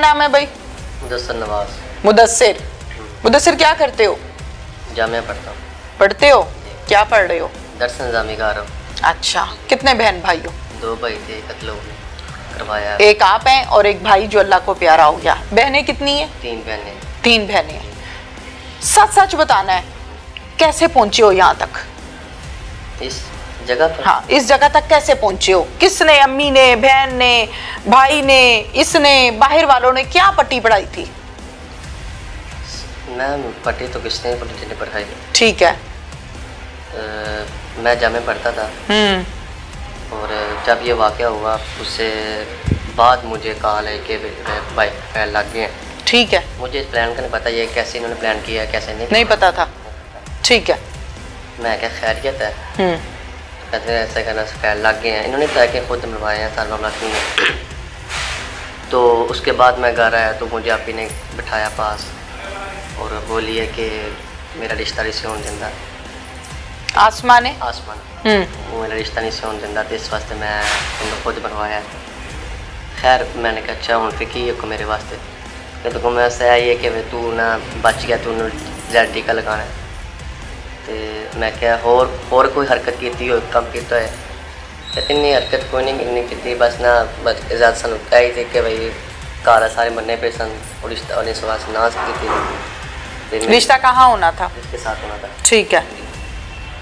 नाम है भाई? मुदस्सर नवाज़। मुदस्सिर। मुदस्सिर क्या करते हो? जामिया पढ़ता हूँ। पढ़ते हो? क्या पढ़ रहे हो? दर्स निज़ामी का रहा हूँ अच्छा कितने बहन भाई हो? दो भाई थे कत्ल करवाया। एक आप हैं और एक भाई जो अल्लाह को प्यारा हो गया। बहनें कितनी है? तीन बहनें तीन बहनें हैं। सच सच बताना है कैसे पहुँचे हो यहाँ तक? इस जगह पर? हाँ इस जगह तक कैसे पहुँचे हो? किसने अम्मी ने बहन ने भाई ने इसने बाहर वालों ने क्या पट्टी पढ़ाई थी? मैं पढ़ी तो किसने पढ़ी ने पढ़ाई। ठीक है। अ, मैं जामे पढ़ता था। हम्म। और जब ये वाक़ हुआ उससे बाद मुझे कॉल है कि बाइक पैर लग गए हैं। ठीक है। मुझे इस प्लान का नहीं पता ये कैसे इन्होंने प्लान किया कैसे नहीं। नहीं पता था। ठीक है। मैं क्या खैरियत है। हम्म। हैं ऐसा करना पैर लग गए हैं। इन्होंने तय के खुद मरवाए हैं सारा मामला क्यों तो उसके बाद मैं घर आया तो मुझे आपी ने बिठाया पास। और बोली है कि मेरा रिश्ता नहीं से होने दिंदा। आसमा ने? आसमान हम्म। वो मेरा रिश्ता नहीं से होने दिंदा तो इस वास्ते मैं उनको खुद बनवाया। खैर मैंने कहा अच्छा हूँ फिर की है मेरे वास्ते? कि तो मैं ऐसा है कि तू ना बच गया तू जैड टीका लगाना है। तो मैं क्या होर होर कोई हरकत की हो कम किया है। कहते नहीं हरकत कोई नहीं नहीं की बस ना बस ज़्यादा सन आई थी कि भाई घर सारे मरने पे सन और रिश्ता होने से वास्ते ना की थी। रिश्ता कहाँ होना था? इसके साथ होना था। ठीक है।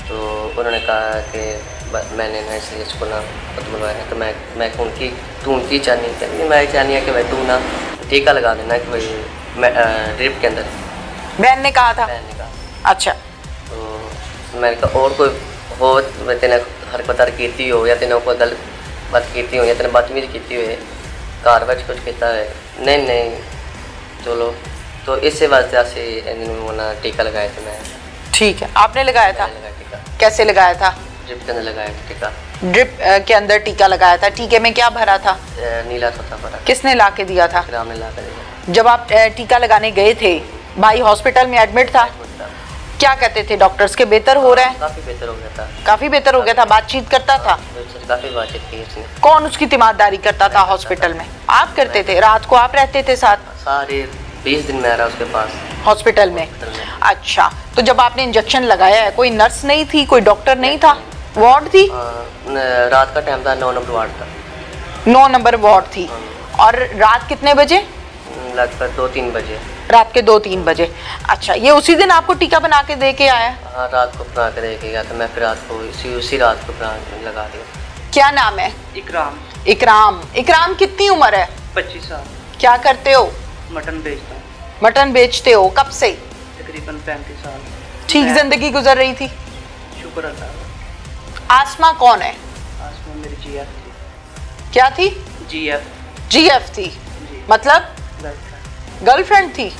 तो उन्होंने कहा कि मैंने ना इसलिए इसको ना खुद बुलवाया। तो मैं मैं उनकी तू उनकी चाहनी कहती मैं चाहनी है कि भाई तू ना टीका लगा देना कि भाई मैं के अंदर। बहन ने कहा था? मैंने कहा। अच्छा। मैंने कहा और कोई हो तेने हरकत की हो या तेने कोई गलत बात की हो या तेने बदतमीज की हो घर बच कुछ किया है? नहीं नहीं चलो तो इस वास्ते असी इन्होंने टीका लगाया था मैं। ठीक है आपने लगाया था? टीका। कैसे लगाया था? ड्रिप के अंदर लगाया टीका। ड्रिप के अंदर टीका लगाया था? टीके में क्या भरा था? नीला था। बड़ा किसने ला के दिया था? ला कर दिया। जब आप टीका लगाने गए थे भाई हॉस्पिटल में एडमिट था? क्या कहते थे डॉक्टर्स के बेहतर हो रहा है? काफ़ी बेहतर हो गया था। काफ़ी बेहतर हो गया था? बातचीत करता था? काफ़ी बातचीत की उसने। कौन उसकी तीमारदारी करता था हॉस्पिटल में? आप करते थे? रात को आप रहते थे साथ? सारे बीस दिन में रहा उसके पास। हॉस्पिटल में? अच्छा तो जब आपने इंजेक्शन लगाया है कोई नर्स नहीं थी? कोई डॉक्टर नहीं था? वार्ड थी? हाँ, रात का टाइम था नौ नंबर वार्ड था। नौ नंबर वार्ड थी। और रात कितने बजे? लगभग दो तीन बजे। रात के दो तीन बजे। अच्छा ये उसी दिन आपको टीका बना के दे के आया? हाँ रात को बना के देखे गया तो मैं फिर रात को इसी उसी रात को बना लगा दिया। क्या नाम है? इकराम। इकराम। इकराम कितनी उम्र है? पच्चीस साल। क्या करते हो? मटन बेचता हूँ। मटन बेचते हो? कब से? तकरीबन पैंतीस साल। ठीक ज़िंदगी गुजर रही थी? शुक्र अल्लाह। आसमा कौन है? आसमा मेरी जी एफ़ थी। क्या थी? जी एफ़ जीएफ थी। जी। मतलब? गर्लफ्रेंड थी।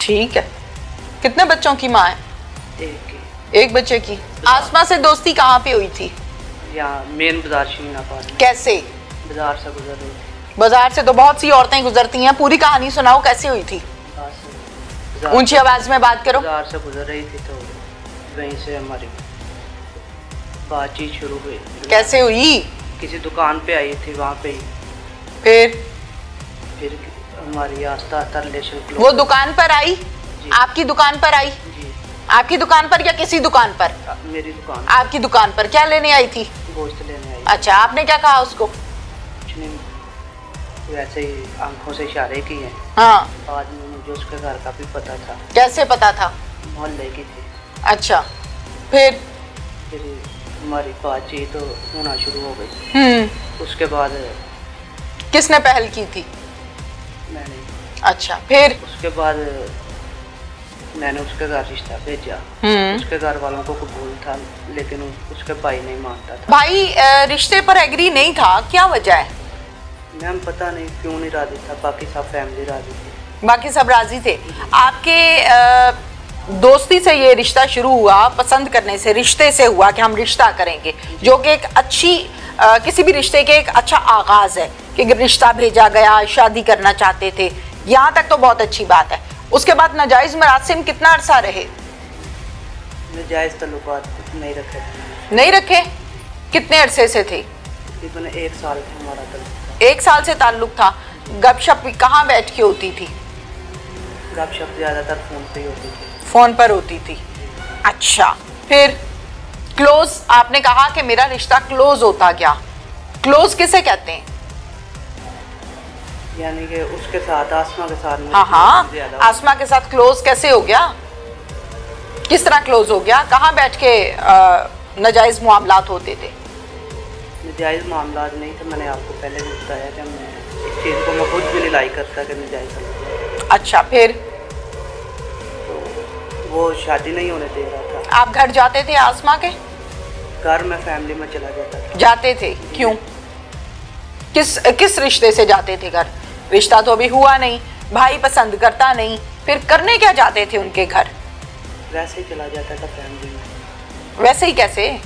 ठीक है। कितने बच्चों की माँ है? एक बच्चे की। आसमा से दोस्ती कहाँ पे हुई थी? मेन बाज़ार शीनाबाद कैसे? बाज़ार से गुजर रही थी। बाज़ार से तो बहुत सी औरतें गुजरती हैं। पूरी कहानी सुनाओ कैसे हुई थी? ऊँची आवाज़ में बात करो। बाज़ार से गुजर रही थी तो वहीं से हमारी बातचीत शुरू हुई। कैसे हुई? किसी दुकान पे आई थी वहाँ पे ही। फिर? फिर हमारी आस्ता रिलेशन वो दुकान पर आई। आपकी दुकान पर आई? आपकी दुकान पर या किसी दुकान पर? मेरी दुकान। आपकी दुकान पर। क्या लेने आई थी? गोश्त लेने आई। अच्छा आपने क्या कहा उसको? कुछ नहीं वैसे ही आँखों से इशारे किए हाँ। बाद में मुझे उसके घर का भी पता था। कैसे पता था? मोहल्ले की थी। अच्छा फिर? फिर हमारी बातचीत तो होना शुरू हो गई। हम्म। उसके बाद किसने पहल की थी? मैंने। अच्छा फिर? उसके बाद मैंने उसके घर रिश्ता भेजा। हम्म। उसके घर वालों को कबूल था लेकिन उसके भाई नहीं मानता था। भाई रिश्ते पर एग्री नहीं था क्या वजह है? मैम पता नहीं क्यों नहीं राज़ी था बाकी सब फैमिली राज़ी थी। बाकी सब राज़ी थे। आपके दोस्ती से ये रिश्ता शुरू हुआ पसंद करने से रिश्ते से हुआ कि हम रिश्ता करेंगे जो कि एक अच्छी अ, किसी भी रिश्ते के एक अच्छा आगाज़ है कि रिश्ता भेजा गया शादी करना चाहते थे यहाँ तक तो बहुत अच्छी बात है। उसके बाद नाजायज मरासिम कितना अरसा रहे? जायज़ तल्लुकात नहीं रखे। नहीं रखे? कितने अरसे से थे? एक साल हमारा एक साल से ताल्लुक था। गपशप कहाँ बैठ के होती थी? गपशप ज़्यादातर फ़ोन पे होती थी। फ़ोन पर होती थी। अच्छा फिर? क्लोज आपने कहा कि मेरा रिश्ता क्लोज होता गया। क्लोज किसे कहते हैं? यानी कि उसके साथ आसमा के साथ हाँ हाँ। आसमा के साथ क्लोज कैसे हो गया? किस तरह क्लोज हो गया? कहाँ बैठ के नाजायज मामलात होते थे? नजायज़ मामला नहीं थे मैंने आपको पहले भी बताया कि मैं इस चीज़ को मैं खुद भी नहीं लाई करता कि नजायज़ अच्छा फिर? वो शादी नहीं होने दे रहा था। आप घर जाते थे आसमा के? घर में फैमिली में चला जाता था। जाते थे? क्यों? किस किस रिश्ते से जाते थे घर? रिश्ता तो अभी हुआ नहीं। भाई पसंद करता नहीं। फिर करने क्या जाते थे उनके घर? वैसे ही चला जाता था फैमिली में। वैसे ही कैसे?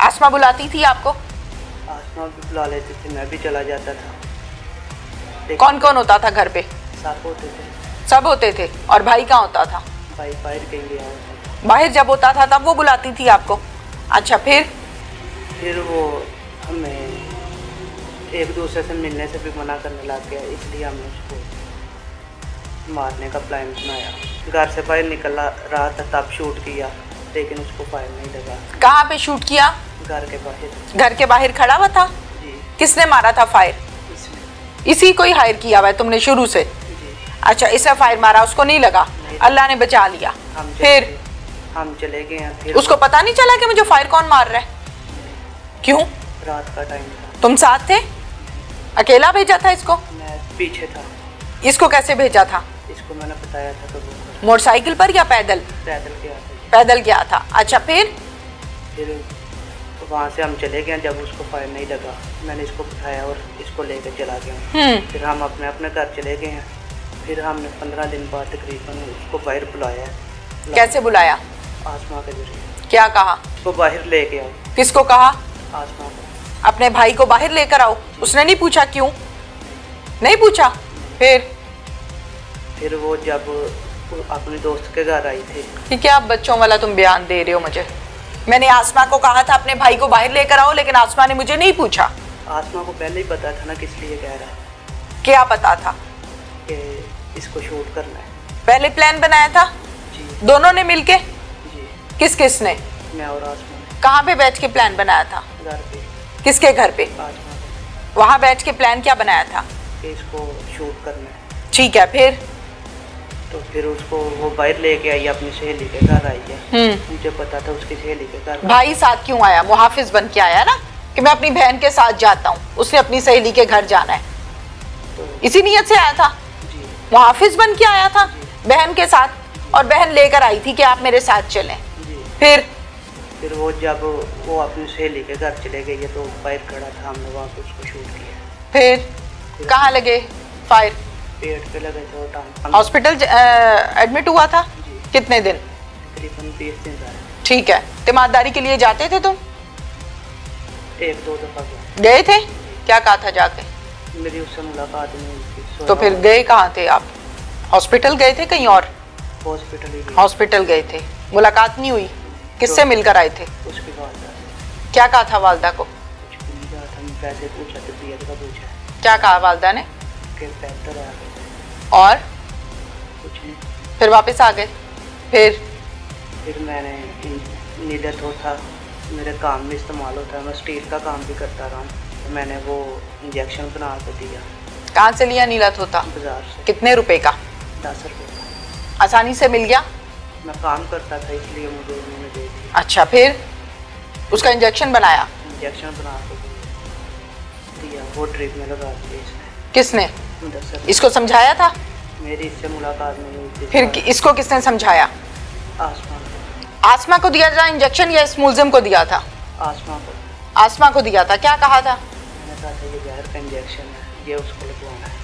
आसमा बुलाती थी आपको? आसमा भी बुला लेते थे मैं भी चला जाता था। कौन कौन होता था घर पे? साथ होते थे। सब होते थे। और भाई कहाँ होता था? भाई बाहर कहीं गया बाहर जब होता था तब वो बुलाती थी आपको? अच्छा फिर? फिर वो हमें एक दूसरे से मिलने से भी मना करने लग गया इसलिए हमने उसको मारने का प्लान बनाया। घर से बाहर निकल रहा था तब शूट किया लेकिन उसको फायर नहीं लगा। कहाँ पे शूट किया? घर के बाहर। घर के बाहर खड़ा हुआ था? जी। किसने मारा था फायर इसी को ही हायर किया हुआ है तुमने शुरू से? अच्छा इसे फायर मारा उसको नहीं लगा? अल्लाह ने बचा लिया। फिर? हम चले गए हैं फिर उसको पता नहीं चला कि मुझे फायर कौन मार रहा है? क्यों? रात का टाइम था। तुम साथ थे? अकेला भेजा था इसको? मैं पीछे था। इसको कैसे भेजा था? इसको मैंने बताया था तो मोटरसाइकिल पर या पैदल? पैदल गया था। पैदल गया था। अच्छा फिर? फिर तो वहाँ से हम चले गए जब उसको फायर नहीं लगा। मैंने इसको बताया और इसको लेकर चला गया। हम्म। फिर हम अपने अपने घर चले गए हैं। फिर हमने पंद्रह दिन बाद तकरीबन उसको फायर बुलाया। कैसे बुलाया? आसमा के ज़रिए क्या कहा? उसको बाहर लेके आओ। किसको कहा? आसमा को। अपने भाई को बाहर लेकर आओ। उसने नहीं पूछा क्यों? नहीं पूछा? फिर? फिर वो जब अपने दोस्त के घर आई थी। कि क्या आप बच्चों वाला तुम बयान दे रहे हो मुझे? मैंने आसमा को कहा था अपने भाई को बाहर लेकर आओ लेकिन आसमा ने मुझे नहीं पूछा। आसमा को पहले ही पता था ना किस लिए कह रहा है। क्या पता था? कि इसको शूट करना है। पहले प्लान बनाया था? दोनों ने मिलके? किस किस ने? मैं और कहाँ पे बैठ के प्लान बनाया था? घर पे। किसके घर पे? वहाँ बैठ के प्लान क्या बनाया था? इसको शूट करना। है ठीक है फिर? तो फिर उसको वो बाहर लेके आई अपनी सहेली के घर आई है। हम्म। मुझे पता था उसकी सहेली के घर। भाई साथ क्यों आया? मुहाफिज बन के आया ना कि मैं अपनी बहन के साथ जाता हूँ। उसने अपनी सहेली के घर जाना है। तो इसी नीयत से आया था? मुहाफिज बन के आया था? बहन के साथ? और बहन लेकर आई थी कि आप मेरे साथ चलें। फिर? फिर वो जब वो अपनी सहेली के घर चले गई है तो बाहर खड़ा था हमने वहाँ पे उसको शूट किया। फिर? कहाँ लगे फायर? पेट पे लगे थे हॉस्पिटल एडमिट हुआ था? कितने दिन? तकरीबन बीस दिन ठीक है। तिमारदारी के लिए जाते थे तुम? एक दो दफ़ा गए। थे? क्या कहा था जाके? मेरी उससे मुलाकात नहीं तो फिर गए कहाँ थे आप? हॉस्पिटल गए थे कहीं और? हॉस्पिटल हॉस्पिटल गए थे। मुलाकात नहीं हुई? किससे तो- मिलकर आए थे? क्या कहा था वालदा को? तो पूछा। क्या कहा वालदा ने? और? कुछ नहीं। फिर वापस आ गए? फिर? फिर मैंने नीडर तो था मेरे काम में इस्तेमाल होता है मैं स्टील का काम भी करता रहा हूँ। तो मैंने वो इंजेक्शन बना के दिया। कहाँ से लिया नीला होता बाज़ार से। कितने रुपए का? दस रुपये का। आसानी से मिल गया? मैं काम करता था इसलिए मुझे उन्होंने अच्छा फिर? उसका इंजेक्शन बनाया? इंजेक्शन बना के दिया वो ड्रिप में लगा किसने? इसको समझाया था? मेरी इससे मुलाकात नहीं फिर कि- इसको किसने समझाया? आसमान को। आसमा को दिया था इंजेक्शन या इस मुलजिम को दिया था? आसमान को। आसमा को दिया था। क्या कहा था? मैंने कहा था ये जहर का इंजेक्शन है ये उसको लगवाना है।